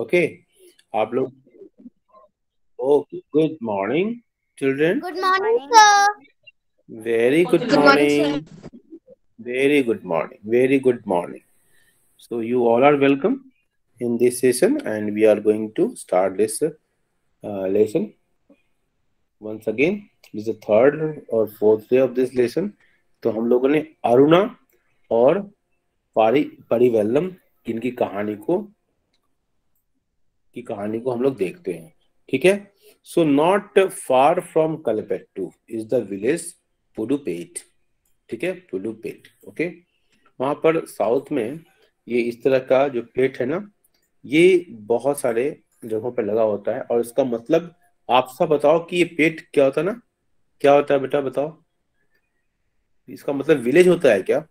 Okay आप लोग okay good morning children good morning very good morning very good morning very good morning so you all are welcome in this session and we are going to start this lesson once again is third और fourth day of this lesson तो हम लोगों ने अरुणा और परी परिवेलम इनकी कहानी को की कहानी को हम लोग देखते हैं ठीक है? So not far from Kalpettu is the village Pudupet ठीक है? पुडुपेट ओके वहाँ पर साउथ में ये इस तरह का जो पेट है ना ये बहुत सारे जगहों पर लगा होता है और इसका मतलब आप सब बताओ कि ये पेट क्या होता है ना? क्या होता है बेटा बताओ? इसका मतलब विलेज होता है क्या?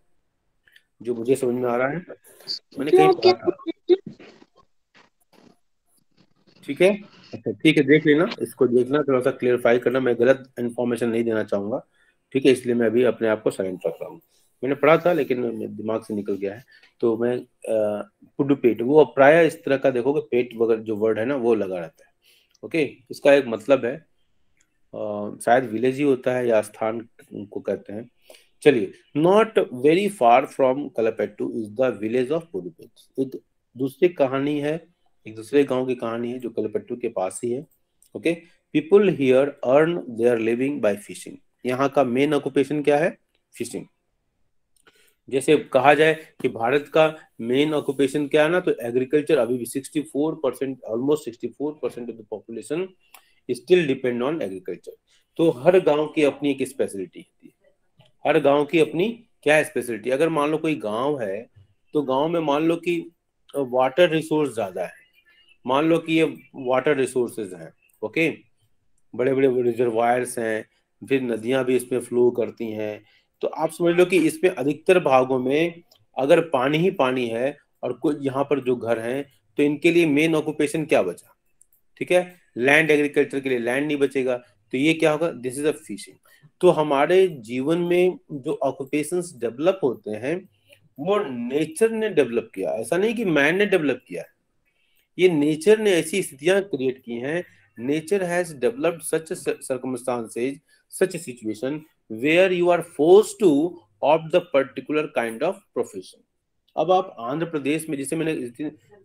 जो मुझे समझ में आ रहा है। मैंने कहीं ठीक है? अच्छा ठीक है, देख लेना। इसको देखना थोड़ा सा क्लियरफाई करना। मैं गलत इन्फॉर्मेशन नहीं देना चाहूँगा, ठीक है? इसलिए मैं अभी अपने आप को साइलेंट रख रहा हूँ। मैंने पढ़ा था, लेकिन दिमाग से निकल गया है। तो मैं पुडू पेट वो प्राय इस तरह का देखोगे पेट वगैरह जो वर्ड है ना, वो लगा रहता है, ओके? इसका एक मतलब है शायद विलेज ही होता है या स्थान को कहते हैं। चलिए not very far from Kalapettu is the village of Pudupet एक दूसरी कहानी है एक दूसरे गाँव की कहानी है जो कलपट्टू के पास ही है okay people here earn their living by fishing यहाँ का मेन ऑक्यूपेशन क्या है? फिशिंग जैसे कहा जाए कि भारत का मेन ऑक्यूपेशन क्या है ना तो एग्रीकल्चर अभी भी 64 percent almost 64 percent of the population still depend on agriculture तो हर गाँव की अपनी एक स्पेशलिटी होती है। हर गाँव की अपनी क्या स्पेशलिटी अगर मान लो कोई गाँव है तो गाँव में मान लो कि वाटर रिसोर्स ज़्यादा है। मान लो कि ये वाटर रिसोर्सेज हैं ओके बड़े बड़े रिजर्वायर्स हैं, फिर नदियाँ भी इसमें फ्लो करती हैं। तो आप समझ लो कि इसमें अधिकतर भागों में अगर पानी ही पानी है और कुछ यहाँ पर जो घर हैं तो इनके लिए मेन ऑक्यूपेशन क्या बचा? ठीक है? लैंड एग्रीकल्चर के लिए लैंड नहीं बचेगा तो ये क्या होगा? दिस इज़ अ फिशिंग तो हमारे जीवन में जो ऑक्यूपेशन डेवलप होते हैं, वो नेचर ने डेवलप किया। ऐसा नहीं कि मैन ने डेवलप किया है। ये नेचर ने ऐसी स्थितियाँ क्रिएट की हैं। Nature has developed such circumstances such situation where you are force to of the particular kind of profession अब आप आंध्र प्रदेश में, जिसे मैंने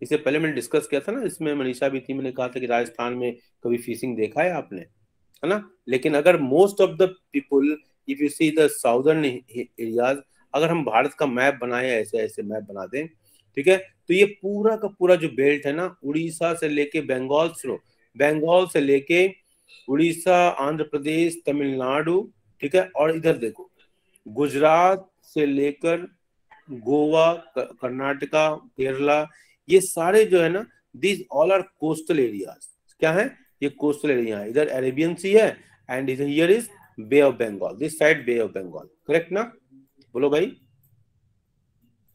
इससे पहले मैंने डिस्कस किया था ना, इसमें मनीषा भी थी, मैंने कहा था कि राजस्थान में कभी फिशिंग देखा है आपने? है ना? लेकिन अगर most of the people if you see the southern areas अगर हम भारत का मैप बनाए ऐसे ऐसे मैप बना दें, ठीक है? तो ये पूरा का पूरा जो बेल्ट है ना उड़ीसा से लेके बंगाल से बंगाल से लेके उड़ीसा आंध्र प्रदेश तमिलनाडु ठीक है? और इधर देखो गुजरात से लेकर गोवा कर्नाटका केरला ये सारे जो है ना this all are coastal areas क्या है? ये कोस्टल एरिया है। इधर अरेबियन सी है एंड इधर here is bay of Bengal this side bay of Bengal correct ना? बोलो भाई।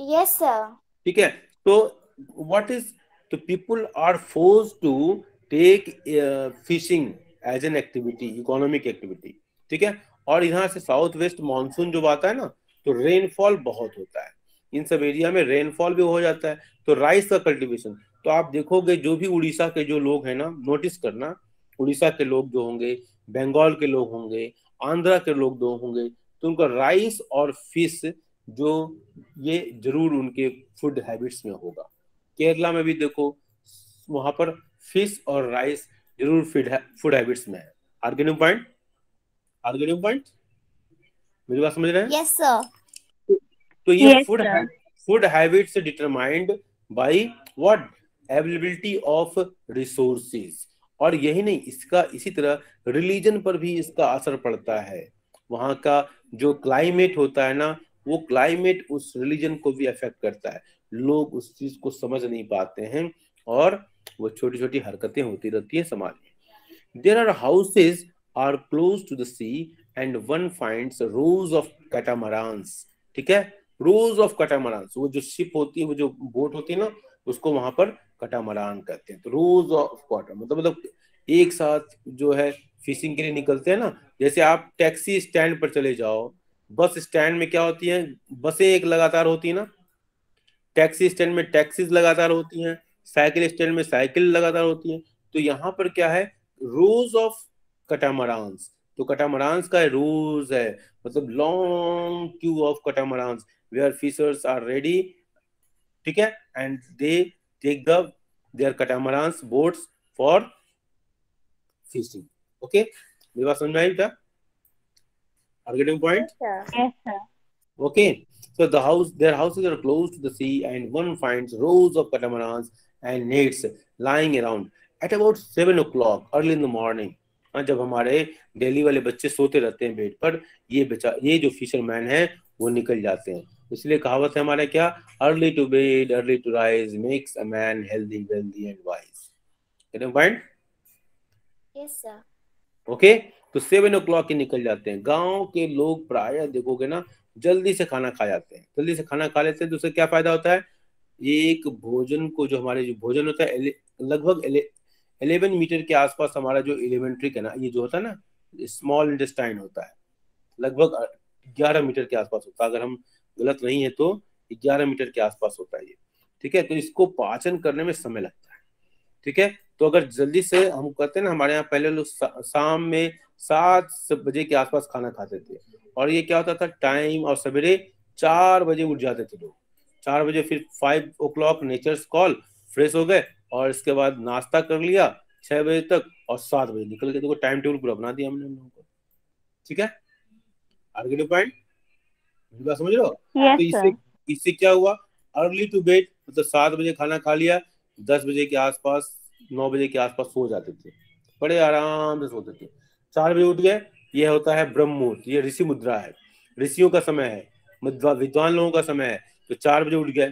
यस सर ठीक है? तो व्हाट इज़ तो people are force to take fishing as an activity economic activity ठीक है? और यहाँ से साउथ वेस्ट मानसून जो आता है ना तो रेनफॉल बहुत होता है। इन सब एरिया में रेनफॉल भी हो जाता है। तो राइस का कल्टीवेशन तो आप देखोगे जो भी उड़ीसा के जो लोग हैं ना नोटिस करना, उड़ीसा के लोग जो होंगे, बंगाल के लोग होंगे, आंध्रा के लोग जो होंगे तो उनका राइस और फ़िश जो ये ज़रूर उनके फ़ूड हैबिट्स में होगा। केरला में भी देखो वहाँ पर फ़िश और राइस ज़रूर फ़ूड हैबिट्स में है। आर्गेनिक पॉइंट आर्गेनिक पॉइंट मेरी बात समझ रहे हैं? यस सर तो ये food food habits determined by what availability of resources और यही नहीं इसका इसी तरह रिलीजन पर भी इसका असर पड़ता है। वहाँ का जो क्लाइमेट होता है ना वो क्लाइमेट उस रिलीजन को भी अफेक्ट करता है। लोग उस चीज़ को समझ नहीं पाते हैं और वो छोटी छोटी हरकतें होती रहती है समाज में। There are houses are close to the sea and one finds rows of catamarans ठीक है? रोज ऑफ़ कटामरान्स वो जो शिप होती है, वो जो बोट होती है ना, उसको वहाँ पर कटामरान कहते हैं। तो रोज ऑफ़ क्वार्टर मतलब मतलब एक साथ जो है फिशिंग के लिए निकलते हैं ना। जैसे आप टैक्सी स्टैंड पर चले जाओ बस स्टैंड में क्या होती है? बसें एक लगातार होती है ना। टैक्सी स्टैंड में टैक्सीज लगातार होती हैं। साइकिल स्टैंड में साइकिल लगातार होती है। तो यहाँ पर क्या है? रोज ऑफ़ कटामरांस तो कटामरांस का रोज है। मतलब long queue of catamarans where fishers are ready ठीक है? And they take the their boats for fishing okay मेरी बात समझ में आई क्या Are you getting point? Yes, sir. Yes, sir. Okay. So the house, their houses are close to the sea, and one finds rows of catamarans and nets lying around at about seven o'clock early in the morning. हाँ जब हमारे दिल्ली वाले बच्चे सोते रहते हैं bed पर ये बचा ये जो फिशरमैन है वो निकल जाते हैं इसलिए कहावत है हमारा क्या early to bed early to rise makes a man healthy wealthy and wise point Yes, sir. Okay तो सेवन ओ क्लॉक के निकल जाते हैं। गाँव के लोग प्राय देखोगे ना, जल्दी से खाना खा जाते हैं। जल्दी से खाना खा लेते हैं तो उससे क्या फ़ायदा होता है? एक भोजन को जो हमारे जो भोजन होता है लगभग इलेवन मीटर के आसपास हमारा जो एलिमेंट्री है ना, ये जो होता है ना स्मॉल इंटेस्टाइन होता है। लगभग ग्यारह मीटर के आसपास होता है। अगर हम गलत नहीं है तो ग्यारह मीटर के आसपास होता है ये। ठीक है? तो इसको पाचन करने में समय लगता है। ठीक है? तो अगर जल्दी से हम कहते हैं ना, हमारे यहाँ पहले लोग शाम में सात बजे के आसपास खाना खाते थे। और ये क्या होता था? टाइम और सवेरे चार बजे उठ जाते थे लोग। चार बजे फिर five o'clock nature's call fresh हो गए और इसके बाद नाश्ता कर लिया छह बजे तक और सात बजे निकल गए। देखो टाइम टेबल पूरा बना दिया हमने हम लोगों को। ठीक है? आगे पॉइंट मेरी बात समझ रहे हो? Yes, तो इससे इससे क्या हुआ? अर्ली टू बेड मतलब सात बजे खाना खा लिया दस बजे के आसपास नौ बजे के आसपास सो जाते थे। बड़े आराम से सोते थे। चार बजे उठ गए, ये होता है ब्रह्म मुहूर्त, ये ऋषि मुद्रा है। ऋषियों का समय है विद्वान लोगों का समय है तो चार बजे उठ गए।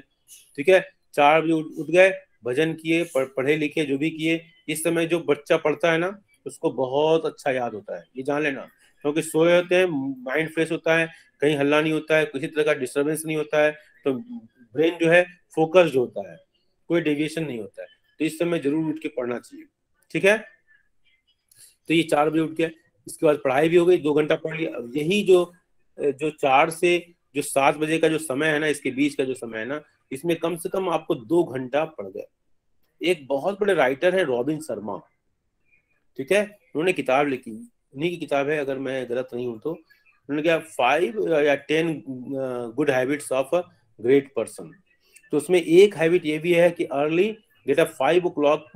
ठीक है? चार बजे उठ गए, भजन किए, पढ़े लिखे, जो भी किए, इस समय जो बच्चा पढ़ता है ना, उसको बहुत अच्छा याद होता है, ये जान लेना। क्योंकि तो सोए होते हैं, माइंड फ्रेश होता है, कहीं हल्ला नहीं होता है, किसी तरह का डिस्टर्बेंस नहीं होता है तो ब्रेन जो है फोकस्ड होता है, कोई डेविएशन नहीं होता है तो इस समय ज़रूर उठ के पढ़ना चाहिए। ठीक है? तो ये चार बजे उठ गया। इसके बाद पढ़ाई भी हो गई, दो घंटा पढ़ लिया। यही जो जो चार से जो सात बजे का जो समय है ना, इसके बीच का जो समय है ना, इसमें कम से कम आपको दो घंटा पड़ गया। एक बहुत बड़े राइटर है रॉबिन शर्मा। ठीक है? उन्होंने किताब लिखी। उन्हीं की किताब है, अगर मैं गलत नहीं हूँ तो। उन्होंने क्या फाइव या ten good habits of a great person तो उसमें एक हैबिट ये भी है कि early get a five o'clock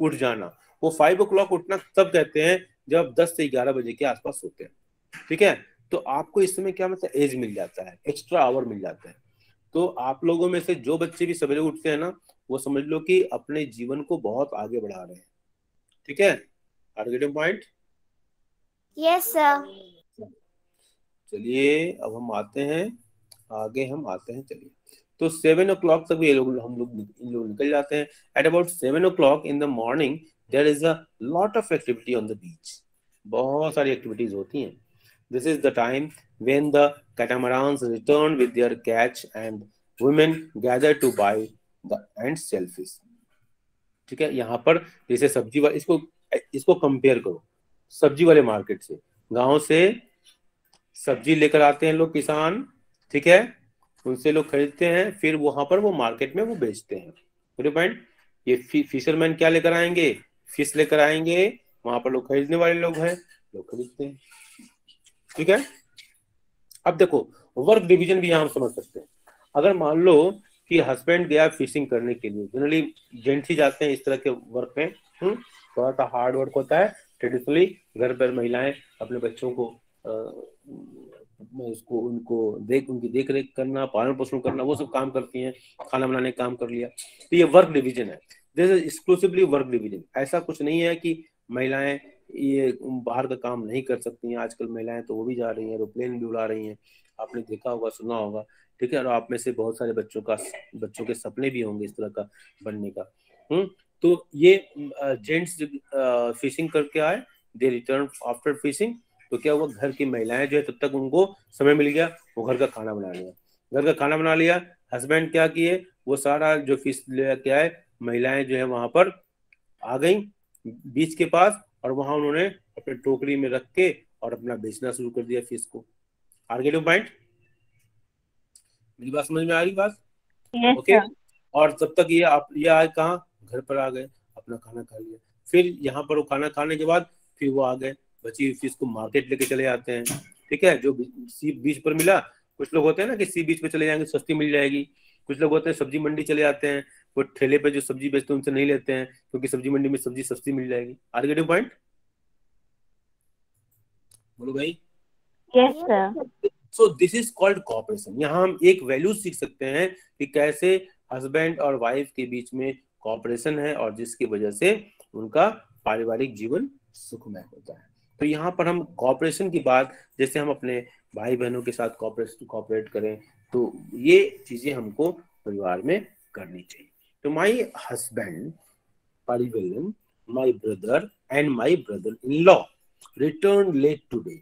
उठ जाना। वो फाइव ओ क्लॉक उठना तब कहते हैं जब आप दस से ग्यारह बजे के आसपास सोते हैं। ठीक है? तो आपको इस समय क्या मतलब एज मिल जाता है एक्स्ट्रा आवर मिल जाता है। तो आप लोगों में से जो बच्चे भी सवेरे उठते हैं ना वो समझ लो कि अपने जीवन को बहुत आगे बढ़ा रहे हैं। ठीक है? Targeting point Yes, sir. चलिए अब हम आते हैं आगे हम आते हैं चलिए। तो सेवन ओ क्लॉक तक भी ये लोग हम लोग इन लोग निकल जाते हैं। At about seven o'clock in the morning there is a lot of activity on the beach बहुत सारी एक्टिविटीज़ होती हैं। This is the time the catamarans return with their catch and women gather to buy the and sell fish ठीक है? यहाँ पर जैसे सब्ज़ी वाले इसको इसको कंपेयर करो। सब्ज़ी वाले मार्केट से। गाँव से सब्ज़ी लेकर आते हैं लोग किसान। ठीक है? उनसे लोग खरीदते हैं, फिर वहाँ पर वो मार्केट में वो बेचते हैं। पॉइंट ये फिशरमैन क्या लेकर आएँगे? फ़िश लेकर आएँगे वहाँ पर लोग खरीदने वाले लोग हैं लोग खरीदते हैं। ठीक है? अब देखो वर्क डिवीज़न भी यहाँ हम समझ सकते हैं। अगर मान लो कि हस्बैंड गया फिशिंग करने के लिए जनरली जेंट्स ही जाते हैं इस तरह के वर्क में थोड़ा सा हार्ड वर्क होता है। ट्रेडिशनली घर पर महिलाएँ अपने बच्चों को आ, उसको उनको देख उनकी देख रेख करना पालन पोषण करना वो सब काम करती हैं खाना बनाने का काम कर लिया। तो ये वर्क डिवीज़न है। This is exclusively work division ऐसा कुछ नहीं है कि महिलाएँ ये बाहर का काम नहीं कर सकती हैं। आजकल महिलाएँ तो वो भी जा रही हैं एरोप्लेन भी उड़ा रही हैं। आपने देखा होगा, सुना होगा। ठीक है, और आप में से बहुत सारे बच्चों का, बच्चों के सपने भी होंगे इस तरह का बनने का। हम्म तो ये जेंट्स फिशिंग करके आए दे रिटर्न आफ्टर फिशिंग तो क्या हुआ? घर की महिलाएँ जो है, तब तक उनको समय मिल गया, वो घर का खाना बना लिया। घर का खाना बना लिया हस्बैंड क्या किए? वो सारा जो फ़िश लेके आए महिलाएँ जो है वहाँ पर आ गई बीच के पास और वहाँ उन्होंने अपने टोकरी में रख के और अपना बेचना शुरू कर दिया फ़िश को। आर्गेटिव पॉइंट? मेरी बात समझ में आ रही बात? Yes, okay. और तब तक ये आप ये आए कहाँ? घर पर आ गए अपना खाना खा लिया। फिर यहाँ पर वो खाना खाने के बाद फिर वो आ गए बची हुई फ़िश को मार्केट लेके चले आते हैं। ठीक है? जो सी बीच पर मिला कुछ लोग होते हैं ना कि सी बीच पे चले जाएँगे सस्ती मिल जाएगी। कुछ लोग होते हैं सब्ज़ी मंडी चले जाते हैं वो ठेले पे जो सब्ज़ी बेचते हैं उनसे नहीं लेते हैं क्योंकि सब्ज़ी मंडी में सब्ज़ी सस्ती मिल जाएगी। आर गेटिंग पॉइंट बोलो भाई। Yes sir so this is called cooperation यहाँ हम एक वैल्यू सीख सकते हैं कि कैसे हस्बैंड और वाइफ के बीच में कॉपरेशन है और जिसकी वजह से उनका पारिवारिक जीवन सुखमय होता है। तो यहाँ पर हम कॉपरेशन की बात जैसे हम अपने भाई बहनों के साथ कॉपरेट कॉपरेट करें तो ये चीज़ें हमको परिवार में करनी चाहिए। तो my husband Parivelan my brother and my brother in law return late today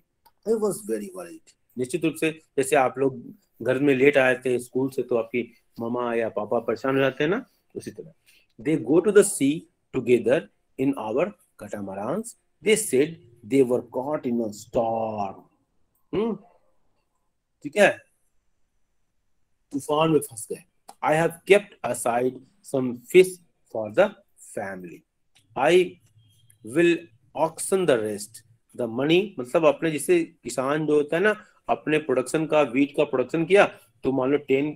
I was very worried निश्चित रूप से, जैसे आप लोग घर में लेट आए थे स्कूल से तो आपकी मामा या पापा परेशान हो जाते हैं ना? उसी तरह। They go to the together in our catamarans they said they were caught in storm ठीक है? तूफ़ान में फंस गए। I have kept aside some fish for the family I will auction the rest the money मतलब अपने जिसे किसान जो होता है ना अपने प्रोडक्शन का वीट का प्रोडक्शन किया तो मान लो टेन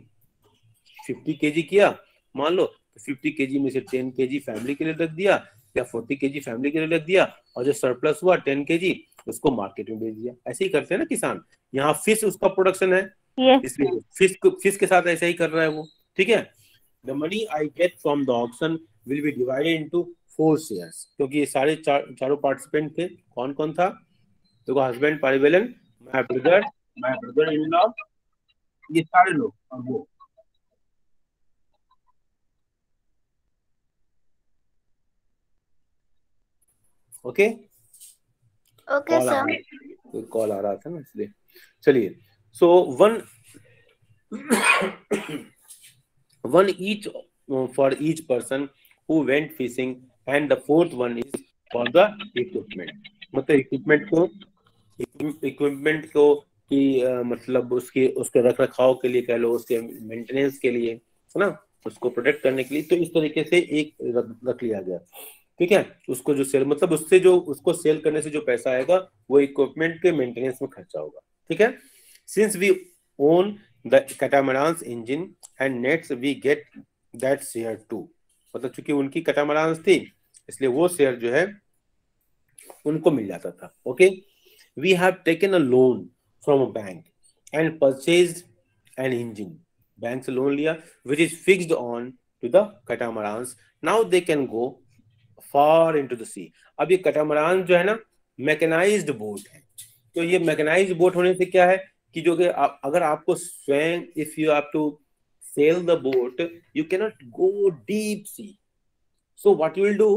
फिफ्टी के जी किया मान लो फिफ्टी के जी में से टेन के जी फैमिली के लिए रख दिया या फोर्टी के जी फैमिली के लिए रख दिया और जो सरप्लस हुआ टेन के जी उसको मार्केट में बेच दिया। ऐसे ही करते हैं ना किसान। यहाँ फ़िश उसका प्रोडक्शन है। Yes. इसलिए फ़िश फ़िश के साथ ऐसा ही कर रहा है वो। ठीक है? The money I get from the option will be divided into four shares क्योंकि ये सारे चार चारों पार्टिसिपेंट थे। कौन कौन था? देखो husband Parivelan my brother my brother in law ये सारे लोग और वो। ओके ओके सर कॉल आ रहा था ना इसलिए। चलिए। So one one each for each person who went fishing and the fourth one is for the equipment मतलब इक्विपमेंट को इक्विपमेंट को कि मतलब उसके उसके रख रखाव के लिए कह लो, उसके मेंटेनेंस के लिए, है ना? उसको प्रोटेक्ट करने के लिए तो इस तरीके से एक रख लिया गया। ठीक है? उसको जो सेल मतलब उससे जो, उसको सेल करने से जो पैसा आएगा, वो इक्विपमेंट के मेंटेनेंस में खर्चा होगा। ठीक है? Since we own the catamarans engine and nets we get that share too मतलब चूँकि उनकी कैटामरांस थी, इसलिए वो शेयर जो है, उनको मिल जाता था okay we have taken a loan from a bank and purchase an engine bank से लोन लिया which is fixed on to the catamarans now they can go far into the sea अब ये कटामरान जो है ना मैकेनाइज्ड बोट है। तो ये मैकेनाइज्ड बोट होने से क्या है? कि जो कि आ, अगर आपको स्वयं if you have to the boat you cannot go deep sea. So what you will do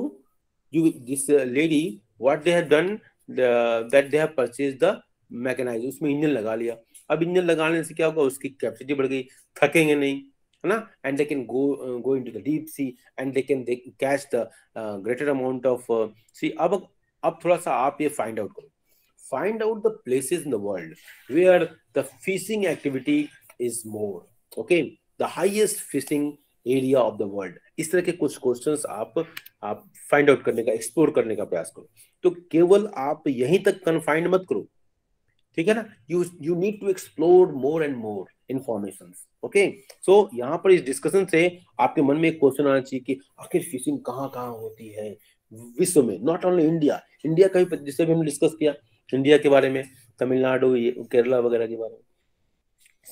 you this uh, lady what they have done the, that they have purchased the mechanize उसमें engine लगा लिया। अब engine लगाने से क्या होगा? उसकी capacity बढ़ गई। थकेंगे नहीं है ना? And they can go go into the deep sea and they can catch the greater amount of sea अब अब थोड़ा सा आप ये फाइंड आउट करो। Find out the places in the world where the fishing activity is more okay the highest fishing area of the world इस तरह के कुछ क्वेश्चंस आप आप फाइंड आउट करने का एक्सप्लोर करने का प्रयास करो। तो केवल आप यहीं तक कन्फाइंड मत करो, ठीक है ना? You you need to explore more and more information okay so यहाँ पर इस डिस्कशन से आपके मन में एक क्वेश्चन आना चाहिए कि आखिर फिशिंग कहाँ कहाँ होती है? विश्व में नॉट ओनली इंडिया इंडिया का भी जिसे भी हमने डिस्कस किया इंडिया के बारे में तमिलनाडु केरला वगैरह के बारे में।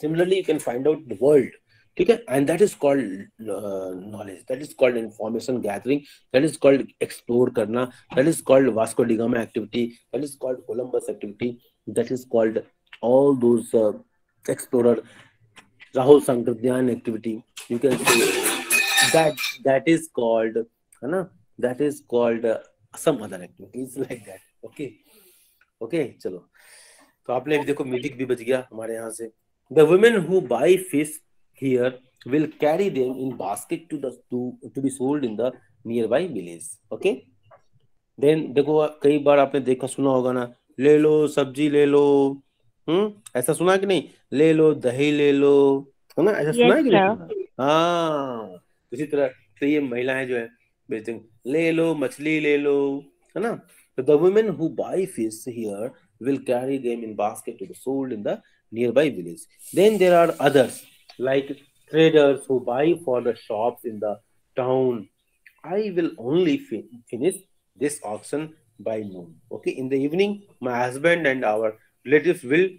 Similarly you can find out the world ठीक है? And that is called knowledge that is called information gathering that is called explore करना. That is called Vasco da Gama activity that is called Columbus activity that is called all those explorer rahul sankrityan activity. You can say that that is called है ना? Is called uh, some other activities like that. Okay? Okay चलो। तो आपने देखो meeting भी बच गया हमारे यहाँ से। The women who buy fish here will carry them in basket to the to to be sold in the nearby village. Okay? Then देखो कई बार आपने देखा सुना होगा ना ले लो सब्ज़ी ले लो। हम्म? ऐसा सुना कि नहीं? ले लो दही ले लो। है ना? ऐसा सुना है कि नहीं? हाँ। इसी तरह तो ये महिलाएँ जो है बेचते ले लो मछली ले लो। है ना? The women who buy fish here will carry them in basket to be sold in the nearby village. Then there are others like traders who buy for the shops in the town. I will only fin finish this auction by noon. Okay, in the evening, my husband and our relatives will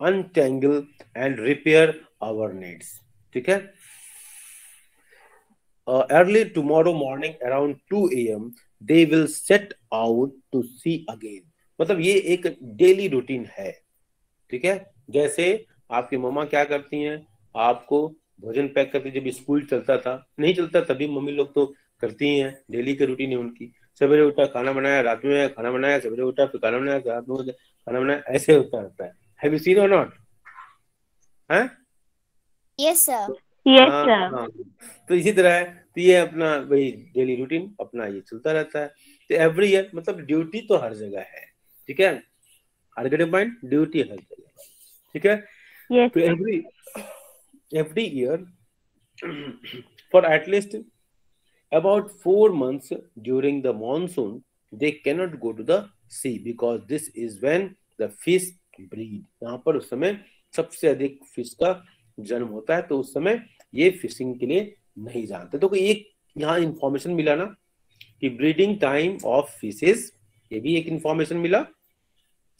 untangle and repair our needs. Okay. Uh, early tomorrow morning around 2 a.m., they will set out to see again. मतलब ये एक daily routine है। ठीक है? जैसे आपकी मम्मा क्या करती हैं? आपको भोजन पैक करके जब स्कूल चलता था, नहीं चलता, तभी मम्मी लोग तो करती हैं डेली की रूटीन है उनकी। सवेरे उठा, खाना बनाया, रात में खाना बनाया, सवेरे उठा, फिर खाना बनाया रात में खाना बनाया, ऐसे होता रहता है। Have you seen or not हैं यस सर हाँ, हाँ। तो इसी तरह है तो ये अपना वही डेली रूटीन अपना ये चलता रहता है। तो एवरी ईयर मतलब ड्यूटी तो हर जगह है ठीक है? हर गेट पॉइंट ड्यूटी हर जगह ठीक है? तो every every year for at least about four months during the monsoon they cannot go to the sea because this is when the fish breed यहाँ पर उस समय सबसे अधिक फ़िश का जन्म होता है तो उस समय ये फिशिंग के लिए नहीं जानते। तो एक यहाँ इंफॉर्मेशन मिला ना कि ब्रीडिंग टाइम ऑफ़ फिशेस ये भी एक इंफॉर्मेशन मिला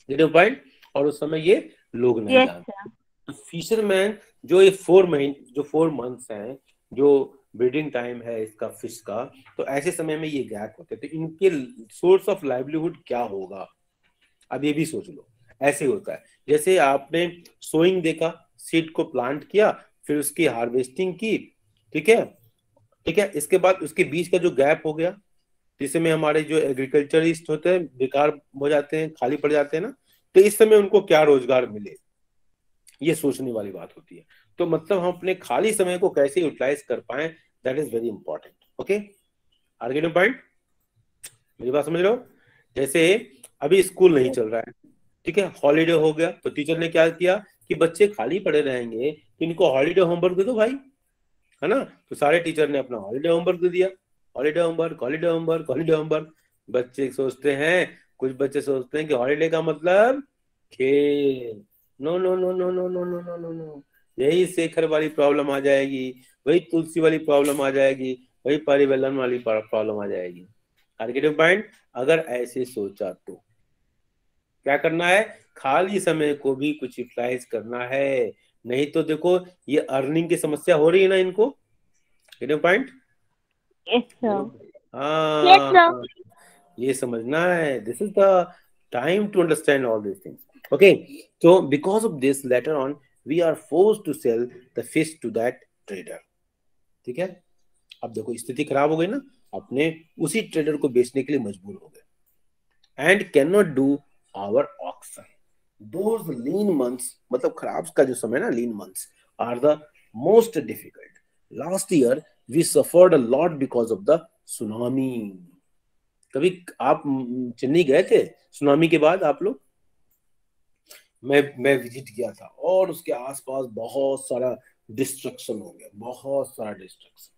पॉइंट और उस समय ये लोग नहीं यस जानते। सर फिशरमैन जो ये फोर महीने जो फोर मंथ्स हैं जो ब्रीडिंग टाइम है इसका फ़िश का तो ऐसे समय में ये गैप होते हैं। तो इनके सोर्स ऑफ़ लाइवलीहुड क्या होगा? अब ये भी सोच लो। ऐसे होता है। जैसे आपने सोइंग देखा सीड को प्लांट किया फिर उसकी हार्वेस्टिंग की, ठीक है? ठीक है? इसके बाद उसके बीच का जो गैप हो गया जिसमें हमारे जो एग्रीकल्चरिस्ट होते हैं, बेकार हो जाते हैं, खाली पड़ जाते हैं ना तो इस समय उनको क्या रोज़गार मिले? ये सोचने वाली बात होती है। तो मतलब हम अपने खाली समय को कैसे यूटिलाइज कर पाए that is very important okay आर्गेटिव point मेरी बात समझ रहे हो? जैसे अभी स्कूल नहीं चल रहा है, ठीक है? हॉलीडे हो गया तो टीचर ने क्या किया? कि बच्चे खाली पड़े रहेंगे इनको हॉलीडे होमवर्क दे दो भाई, है ना? तो सारे टीचर ने अपना हॉलीडे होमवर्क दे दिया। Holiday homework holiday homework holiday homework बच्चे सोचते हैं, कुछ बच्चे सोचते हैं कि हॉलीडे का मतलब खेल। No no no no no no no no no no यही शेखर वाली प्रॉब्लम आ जाएगी, वही तुलसी वाली प्रॉब्लम आ जाएगी, वही परिवेलन वाली प्रॉब्लम आ जाएगी। पॉइंट अगर ऐसे सोचा तो। क्या करना है? खाली समय को भी कुछ यूटिलाइज करना है। नहीं तो देखो ये अर्निंग की समस्या हो रही है ना इनको? पॉइंट. हाँ। ये समझना है। This is the time to understand all this things okay so because of this later on we are forced to sell the fish to that trader. ठीक है? अब देखो स्थिति खराब हो गई ना अपने उसी ट्रेडर को बेचने के लिए मजबूर हो गए। And can not do our action those lean months मतलब खराब का जो समय ना lean months are the most difficult last year we suffered a lot because of the tsunami कभी आप चेन्नई गए थे? सुनामी के बाद आप लोग? मैं मैं विज़िट किया था और उसके आसपास बहुत सारा डिस्ट्रक्शन हो गया, बहुत सारा डिस्ट्रक्शन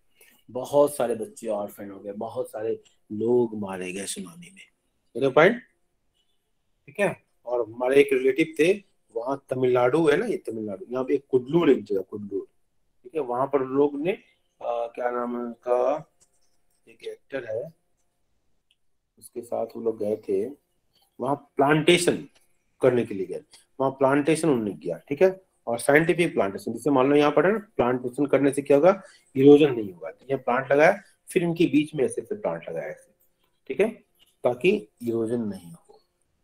बहुत सारे बच्चे ऑर्फेन हो गए, बहुत सारे लोग मारे गए सुनामी में. पॉइंट ठीक है? और हमारे एक रिलेटिव थे वहाँ तमिलनाडु है ना ये तमिलनाडु यहाँ पे एक कुडलूर एक जगह कुडलूर ठीक है वहाँ पर लोग ने आ, क्या नाम है उनका एक एक्टर है उसके साथ वो लोग गए थे। वहाँ प्लांटेशन करने के लिए गए। वहाँ प्लांटेशन उन्होंने किया ठीक है? और साइंटिफिक प्लांटेशन जैसे मान लो यहाँ पर ना प्लांटेशन करने से क्या होगा? इरोजन नहीं होगा। तो यहाँ प्लांट लगाया फिर इनके बीच में ऐसे प्लांट लगाया ठीक है? ताकि इरोजन नहीं हो।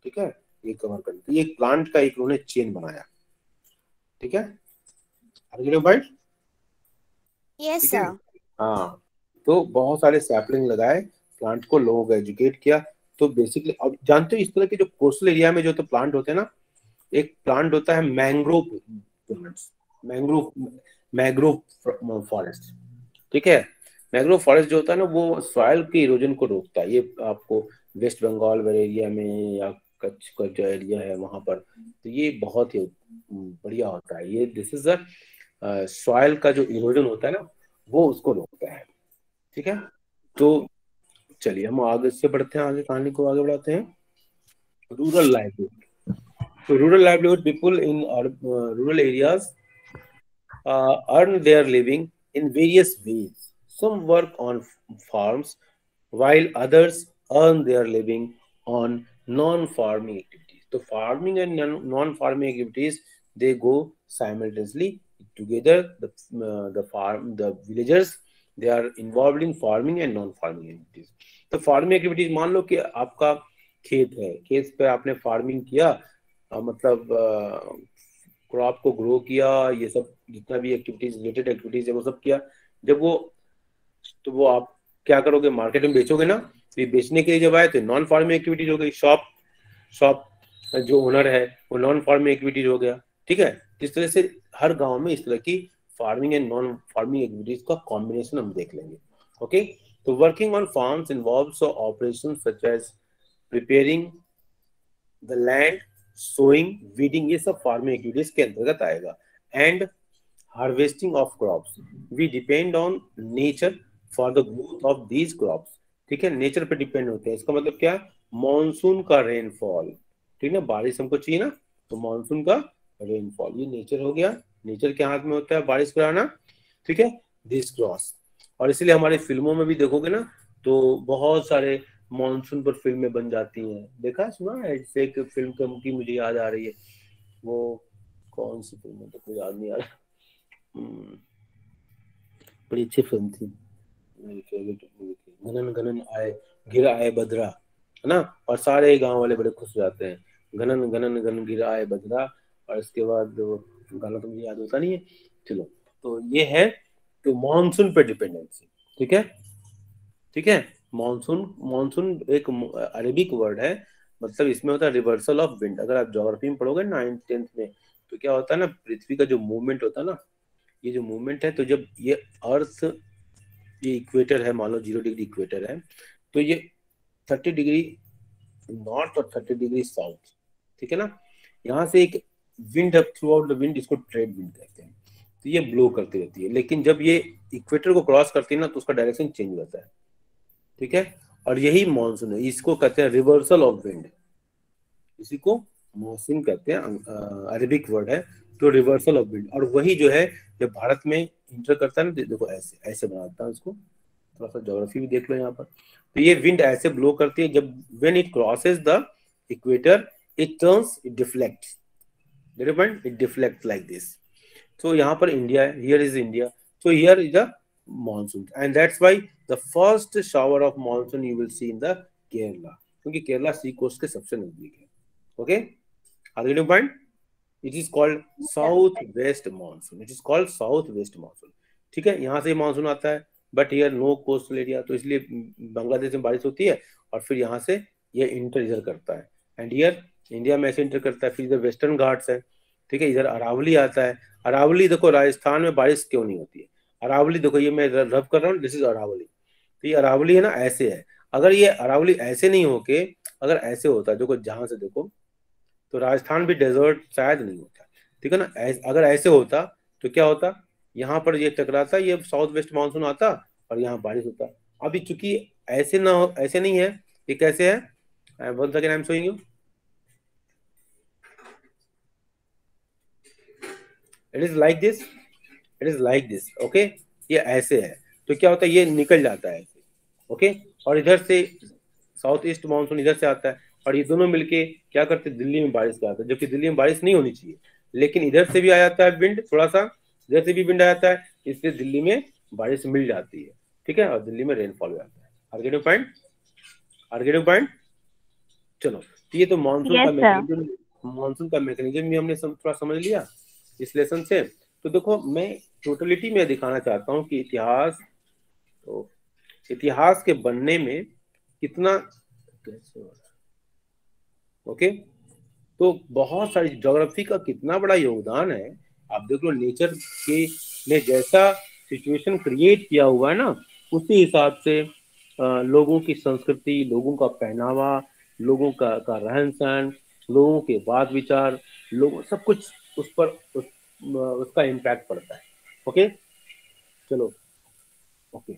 ठीक है? ये कवर करने तो ये प्लांट का एक उन्होंने चेन बनाया। ठीक है? ठीक है. हाँ। तो बहुत सारे सैपलिंग लगाए प्लांट को लोगों को एजुकेट किया। तो बेसिकली अब जानते हो इस तरह के जो कोस्टल एरिया में जो तो प्लांट होते हैं ना एक प्लांट होता है mangrove plants mangrove mangrove forest ठीक है? मैंग्रोव फॉरेस्ट जो होता है ना वो सॉयल के इरोजन को रोकता है। ये आपको वेस्ट बंगाल वाले एरिया में या कच्छ का जो एरिया है वहाँ पर। तो ये बहुत ही बढ़िया होता है। ये दिस इज़ अ सॉइल का जो इरोजन होता है ना, वो उसको रोकता है। ठीक है? तो चलिए हम आगे से बढ़ते हैं, आगे कहानी को आगे बढ़ाते हैं। रूरल लाइवलीहुड तो rural livelihood people in rural areas earn their living in various ways some work on farms while others earn their living on non-farming activities. So farming and non-farming activities they go simultaneously together. The uh, the farm the villagers they are involved in farming and non-farming activities. तो farming activities मान लो कि आपका खेत है खेत पे आपने फ़ार्मिंग किया आ, मतलब क्रॉप को ग्रो किया ये सब जितना भी एक्टिविटीज़ रिलेटेड एक्टिविटीज़ है वो सब किया जब वो तो वो आप क्या करोगे मार्केट में बेचोगे ना तो ये बेचने के लिए जब आए तो नॉन फ़ार्मिंग एक्टिविटीज़ हो गई शॉप शॉप जो ओनर है, वो नॉन फ़ार्मिंग एक्टिविटीज़ हो गया, ठीक है? इस तरह से हर गाँव में इस तरह की farming and non farming activities का कॉम्बिनेशन हम देख लेंगे ओके तो working on farms involves operation such as preparing the land sowing weeding ये सब फ़ार्मिंग एक्टिविटीज़ के अंतर्गत आएगा and harvesting of crops we depend on nature for the growth of these crops ठीक है नेचर पे डिपेंड होते हैं। इसका मतलब क्या? मानसून का रेनफॉल ठीक है बारिश हमको चाहिए ना तो मानसून का रेनफॉल ये नेचर हो गया। नेचर के हाथ में होता है बारिश कराना। ठीक है दिस क्रॉस और इसलिए हमारे फ़िल्मों में भी देखोगे ना तो बहुत सारे मानसून पर फ़िल्में बन जाती हैं। देखा सुना है? एक फ़िल्म कम की मुझे याद आ रही है। वो कौन सी फ़िल्म है? तो याद नहीं आ रहा। हम्म, बड़ी अच्छी फ़िल्म थी। मेरी फेवरेट मूवी थी घनन घनन आए, गिर आए बदरा, है ना? और सारे गाँव वाले बड़े खुश हो जाते हैं। घनन घनन घन गिर आए बदरा। और इसके बाद गाना तो मुझे याद होता नहीं है। चलो तो ये है तो मानसून पे डिपेंडेंसी, ठीक है? ठीक है? मानसून मानसून एक अरेबिक वर्ड है। मतलब इसमें होता है रिवर्सल ऑफ़ विंड अगर आप ज्योग्राफी में पढ़ोगे नाइन्थ टेंथ में तो क्या होता है ना, पृथ्वी का जो मूवमेंट होता है ना, ये जो मूवमेंट है तो जब ये अर्थ ये इक्वेटर है, मान लो ज़ीरो डिग्री इक्वेटर है तो ये थर्टी डिग्री नॉर्थ और थर्टी डिग्री साउथ ठीक है ना? यहाँ से एक wind throughout the wind इसको ट्रेड विंड कहते हैं। तो ये ब्लो करती रहती है, लेकिन जब ये इक्वेटर को क्रॉस करती है ना तो उसका डायरेक्शन चेंज हो जाता है, ठीक है? और यही मानसून है, इसको कहते हैं रिवर्सल ऑफ़ विंड इसी को मानसून कहते हैं अरेबिक वर्ड है तो रिवर्सल ऑफ़ विंड और वही जो है, जब भारत में इंटर करता है ना देखो ऐसे ऐसे बनाता है उसको। थोड़ा सा जोग्राफी भी देख लो यहाँ पर। तो ये विंड ऐसे ब्लो करती है जब when it crosses the equator it turns it deflect it deflect like this So यहाँ पर India है, here is India. So here is the monsoon, and that's why the first shower of monsoon you will see in the Kerala, क्योंकि Kerala sea coast के सबसे नज़दीक है. Okay are you getting It is called south west monsoon. It is called south west monsoon. ठीक है, यहाँ से monsoon आता है, but here no coastal area, तो इसलिए बांग्लादेश में बारिश होती है और फिर यहाँ से ये इंटर इधर करता है। एंड हियर इंडिया में ऐसे इंटर करता है फिर इधर वेस्टर्न घाट्स है। ठीक है? इधर अरावली आता है। अरावली देखो राजस्थान में बारिश क्यों नहीं होती है? अरावली देखो ये मैं रब कर रहा हूँ दिस इज़ अरावली तो ये अरावली है ना ऐसे है। अगर ये अरावली ऐसे नहीं होके अगर ऐसे होता है देखो जहाँ से देखो तो राजस्थान भी डेजर्ट शायद नहीं होता। ठीक है ना? अगर ऐसे होता तो क्या होता? यहाँ पर ये टकराता, ये साउथ वेस्ट मानसून आता और यहाँ बारिश होता। अभी चूँकि ऐसे ना हो, ऐसे नहीं है, ये कैसे है? One second I am you it is like this it is like this okay ये ऐसे है। तो क्या होता है? ये निकल जाता है ओके okay? और इधर से साउथ ईस्ट मानसून इधर से आता है। और ये दोनों मिलके क्या करते हैं दिल्ली में बारिश कराते हैं। जबकि दिल्ली में बारिश नहीं होनी चाहिए लेकिन इधर से भी आ जाता है विंड थोड़ा सा इधर से भी विंड आ जाता है इसलिए दिल्ली में बारिश मिल जाती है। ठीक है? और दिल्ली में रेनफॉल हो। जाता है आर्गेटिव पॉइंट आर्गेटिव पॉइंट चलो तो ये तो मानसून yes, का मैकेनिज्म मानसून का मैकेनिज्म भी हमने थोड़ा समझ लिया इस लेसन से। तो देखो मैं टोटलिटी में दिखाना चाहता हूँ कि इतिहास तो इतिहास के बनने में कितना ओके? तो बहुत सारी ज्योग्राफी का कितना बड़ा योगदान है आप देख लो नेचर के ने जैसा सिचुएशन क्रिएट किया हुआ है ना उसी हिसाब से लोगों की संस्कृति लोगों का पहनावा लोगों का का रहन सहन लोगों के बात विचार लोगों सब कुछ उस पर उस, उसका इम्पैक्ट पड़ता है। ओके? चलो। ओके।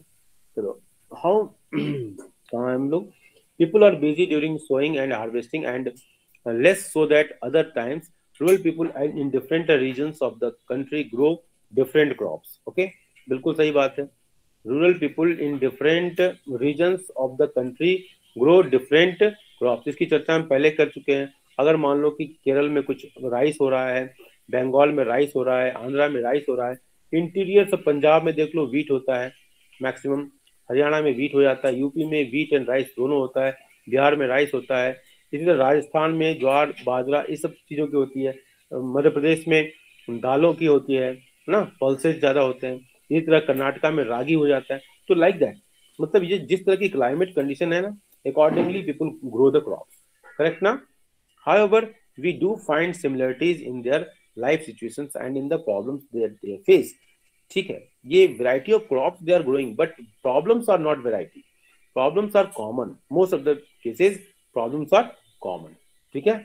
चलो। हाउ कहाँ हम लोग? People are busy during sowing and harvesting and less so that other times rural people in different regions of the country grow different crops okay बिल्कुल सही बात है rural people in different regions of the country grow different crops इसकी चर्चा हम पहले कर चुके हैं अगर मान लो कि केरल में कुछ राइस हो रहा है बंगाल में राइस हो रहा है आंध्रा में राइस हो रहा है इंटीरियर से पंजाब में देख लो वीट होता है मैक्सिमम हरियाणा में वीट हो जाता है यूपी में वीट एंड राइस दोनों होता है, बिहार में राइस होता है। इसी तरह राजस्थान में ज्वार, बाजरा, इस सब चीज़ों की होती है। मध्य प्रदेश में दालों की होती है ना? पल्सेस ज़्यादा होते हैं। इसी तरह कर्नाटका में रागी हो जाता है। तो लाइक दैट मतलब ये जिस तरह की क्लाइमेट कंडीशन है ना accordingly people grow the crop correct ना? However we do find similarities in their life situations and in the face ठीक है? ये variety of crops they are growing but problems are not variety problems are common most of the cases problems are common ठीक है?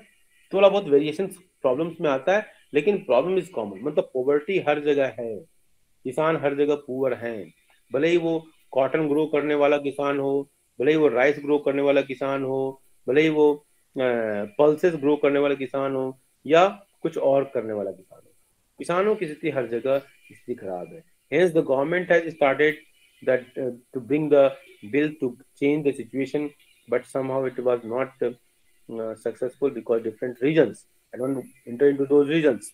थोड़ा बहुत variation problems में आता है, लेकिन प्रॉब्लम इज़ कॉमन मतलब पॉवर्टी हर जगह है। किसान हर जगह पुअर हैं। भले ही वो कॉटन ग्रो करने वाला किसान हो, भले ही वो राइस ग्रो करने वाला किसान हो, भले ही वो पल्सेस ग्रो करने वाला किसान हो, या कुछ और करने वाला किसान हो। किसानों की स्थिति हर जगह स्थिति खराब है। Hence, the government has started that uh, to bring the bill to change the situation, but somehow it was not uh, uh successful because different regions. I don't enter into those regions.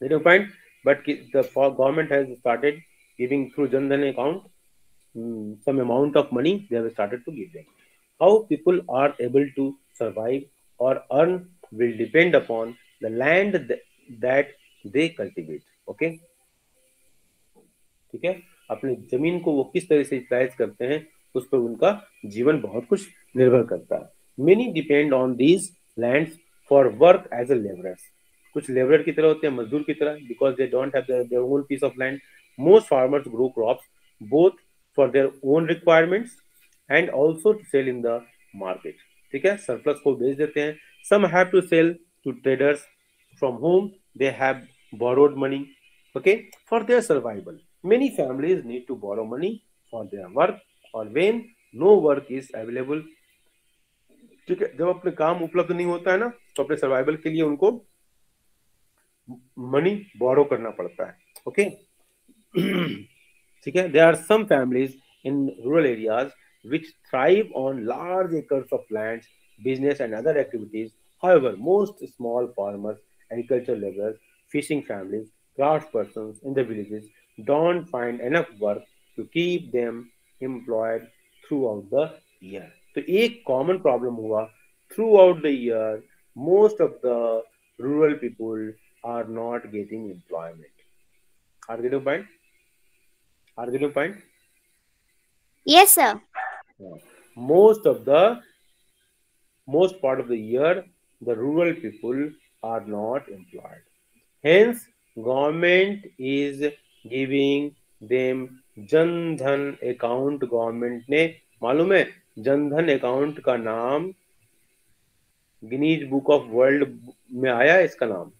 They don't point, but the government has started giving through Jandhan account um, some amount of money. They have started to give them. How people are able to survive or earn will depend upon the land th that they cultivate. Okay. ठीक है? अपनी ज़मीन को वो किस तरह से utilise करते हैं, उस पर उनका जीवन बहुत कुछ निर्भर करता है। Many depend on these land for work as a labourers कुछ लेबर की तरह होते हैं, मजदूर की तरह because they don't have their own piece of land most farmers grow crops both for their own requirements and also to sell in the market ठीक है? सरप्लस को बेच देते हैं। Some have to sell to traders from home they have borrowed money, okay? For their survival. Many families need to borrow money for their work or when no work is available. ठीक है जब अपने काम उपलब्ध नहीं होता है ना तो अपने सर्वाइवल के लिए उनको मनी बोरो करना पड़ता है ओके ठीक है there are some families in rural areas which thrive on large acres of lands, business and other activities. However, most small farmers, agricultural laborers, fishing families, craft persons in the villages don't find enough work to keep them employed throughout the year. तो एक common problem हुआ throughout the year most of the rural people are not getting employment are getting point are getting point Yes, sir. most of the most part of the year the rural people are not employed hence government is giving them Jan Dhan account government ने। मालूम है Jan Dhan account का नाम Guinness book of world में आया इसका नाम।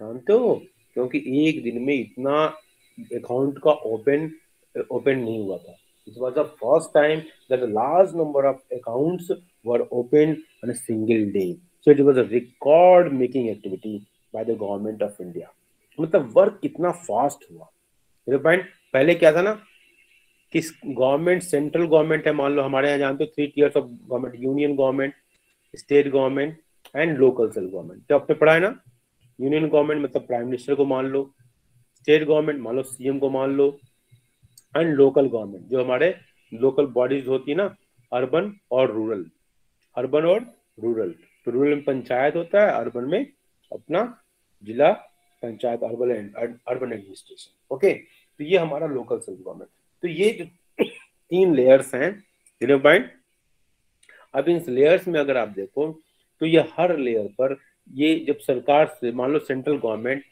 जानते हो? क्योंकि एक दिन में इतना अकाउंट का ओपन ओपन नहीं हुआ था। It was the first time that large number of account were open on a single day so it was a record making activity by the government of India मतलब work कितना fast हुआ। मेरे point पहले क्या था ना कि government central government है, मान लो हमारे यहाँ जानते हो three tiers of government union government state government and local self government तो आपने पढ़ा है ना यूनियन गवर्नमेंट मतलब प्राइम मिनिस्टर को मान लो स्टेट गवर्नमेंट मान लो सीएम को मान लो एंड लोकल गवर्नमेंट जो हमारे लोकल बॉडीज होती है ना अर्बन और रूरल अर्बन और रूरल तो रूरल में पंचायत होता है अर्बन में अपना जिला panchayat urban urban administration. Okay? तो ये हमारा लोकल सेल्फ गवर्नमेंट तो ये जो तीन लेयर्स हैं तीनों पॉइंट अब इन लेयर्स में अगर आप देखो तो ये हर लेयर पर ये जब सरकार से, मान लो सेंट्रल गवर्नमेंट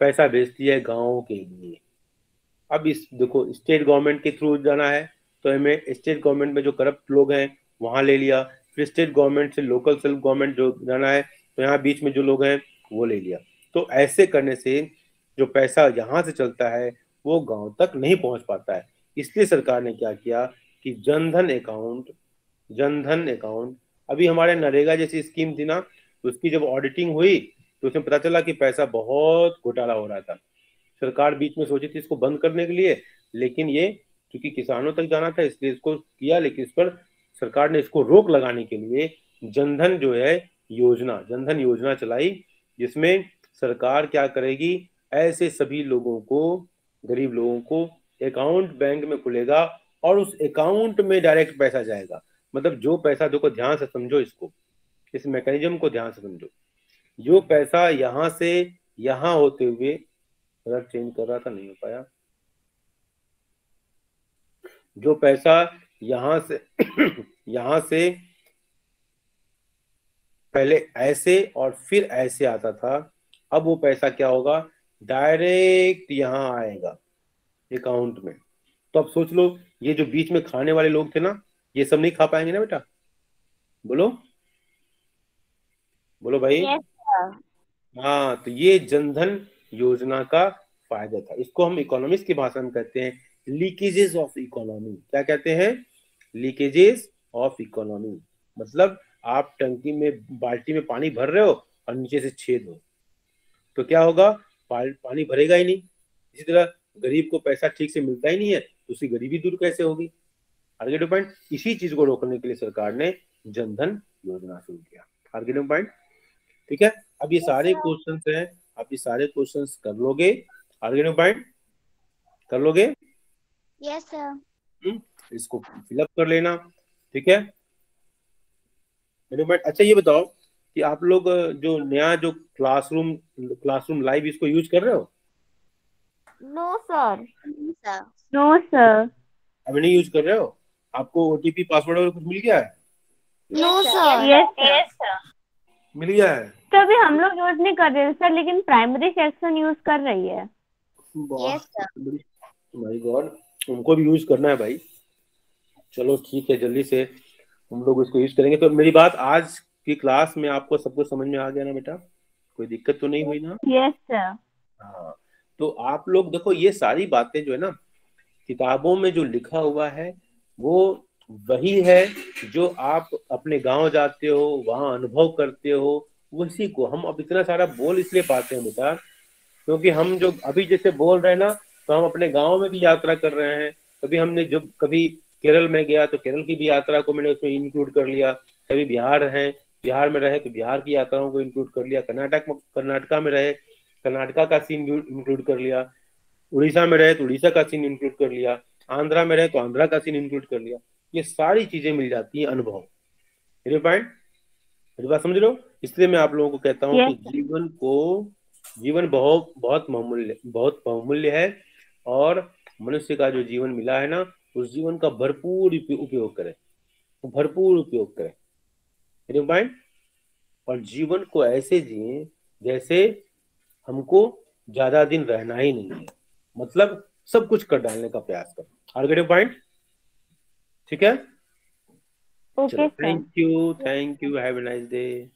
पैसा भेजती है गाँव के लिए। अब इस, देखो स्टेट गवर्नमेंट के थ्रू जाना है तो हमें स्टेट गवर्नमेंट में जो करप्ट लोग हैं, वहाँ ले लिया। फिर स्टेट गवर्नमेंट से लोकल सेल्फ गवर्नमेंट जो जाना है तो यहाँ बीच में जो लोग हैं, वो ले लिया। तो ऐसे करने से जो पैसा यहाँ से चलता है, वो गाँव तक नहीं पहुँच पाता है। इसलिए सरकार ने क्या किया कि जनधन अकाउंट जनधन अकाउंट, अभी हमारे नरेगा जैसी स्कीम थी ना तो उसकी जब ऑडिटिंग हुई तो उसमें पता चला कि पैसा बहुत घोटाला हो रहा था। सरकार बीच में सोची थी इसको बंद करने के लिए, लेकिन ये क्योंकि किसानों तक जाना था, इसलिए इसको किया, लेकिन इस पर सरकार ने इसको रोक लगाने के लिए जनधन जो है, योजना, जनधन योजना चलाई, जिसमें सरकार क्या करेगी? ऐसे सभी लोगों को, गरीब लोगों को अकाउंट बैंक में खुलेगा और उस अकाउंट में डायरेक्ट पैसा जाएगा। मतलब जो पैसा, देखो ध्यान से समझो इसको। इस मैकेनिज्म को ध्यान से समझो। जो पैसा यहाँ से यहाँ होते हुए अगर चेंज कर रहा था, नहीं हो पाया। जो पैसा यहाँ से यहाँ से पहले ऐसे और फिर ऐसे आता था अब वो पैसा क्या होगा? डायरेक्ट यहाँ आएगा अकाउंट में। तो अब सोच लो ये जो बीच में खाने वाले लोग थे ना ये सब नहीं खा पाएँगे ना बेटा? बोलो। बोलो भाई। हाँ तो ये जनधन योजना का फ़ायदा था। इसको हम इकोनॉमिक्स की भाषा में कहते हैं लीकेजेस ऑफ़ इकोनॉमी क्या कहते हैं? लीकेजेस ऑफ़ इकोनॉमी मतलब आप टंकी में बाल्टी में पानी भर रहे हो और नीचे से छेद हो। तो क्या होगा? पानी भरेगा ही नहीं। इसी तरह गरीब को पैसा ठीक से मिलता ही नहीं है तो उसकी गरीबी दूर कैसे होगी? आर्गेटिव पॉइंट इसी चीज़ को रोकने के लिए सरकार ने जनधन योजना शुरू किया। आर्गेटिव पॉइंट ठीक है? अब ये सारे क्वेश्चन हैं आप ये सारे क्वेश्चन कर लोगे? आर्गेटिव पॉइंट कर लोगे? यस सर हम्म, इसको फिलअप कर लेना ठीक है? अच्छा ये बताओ कि आप लोग जो नया जो क्लासरूम क्लासरूम लाइव इसको यूज़ कर रहे हो? नो सर नो सर अभी नहीं यूज़ कर रहे हो? आपको ओटीपी पासवर्ड वगैरह कुछ मिल गया है? No sir yes yes sir मिल गया है? तो अभी हम लोग यूज़ नहीं कर रहे सर लेकिन प्राइमरी सेक्शन यूज़ कर रही है। माय गॉड उनको भी यूज़ करना है भाई। चलो ठीक है जल्दी से हम लोग इसको यूज़ करेंगे। तो मेरी बात आज की क्लास में आपको सब कुछ समझ में आ गया ना बेटा? कोई दिक्कत तो नहीं हुई ना? यस सर हाँ तो आप लोग देखो ये सारी बातें जो है ना किताबों में जो लिखा हुआ है वो वही है जो आप अपने गाँव जाते हो वहाँ अनुभव करते हो उसी को। हम अब इतना सारा बोल इसलिए पाते हैं बेटा क्योंकि हम जो अभी जैसे बोल रहे हैं ना तो हम अपने गाँव में भी यात्रा कर रहे हैं। कभी हमने जब कभी केरल में गया तो केरल की भी यात्रा को मैंने उसमें इंक्लूड कर लिया। कभी बिहार है बिहार में रहे तो बिहार की यात्राओं को इंक्लूड कर लिया कर्नाटक कर्नाटका में रहे कर्नाटका का सीन इंक्लूड कर लिया उड़ीसा में रहे तो उड़ीसा का सीन इंक्लूड कर लिया आंध्रा में रहे तो आंध्रा का सीन इंक्लूड कर लिया। ये सारी चीज़ें मिल जाती है अनुभव। मेरे पॉइंट मेरी बात समझ लो इसलिए मैं आप लोगों को कहता हूँ कि जीवन को जीवन बहुत बहुत बहुमूल्य बहुत बहुमूल्य है और मनुष्य का जो जीवन मिला है ना उस जीवन का भरपूर उपयोग करें। भरपूर उपयोग करें। पॉइंट और जीवन को ऐसे जिए जैसे हमको ज़्यादा दिन रहना ही नहीं है। मतलब सब कुछ कर डालने का प्रयास कर। आर गेट पॉइंट ठीक है? Thank you thank you have a nice day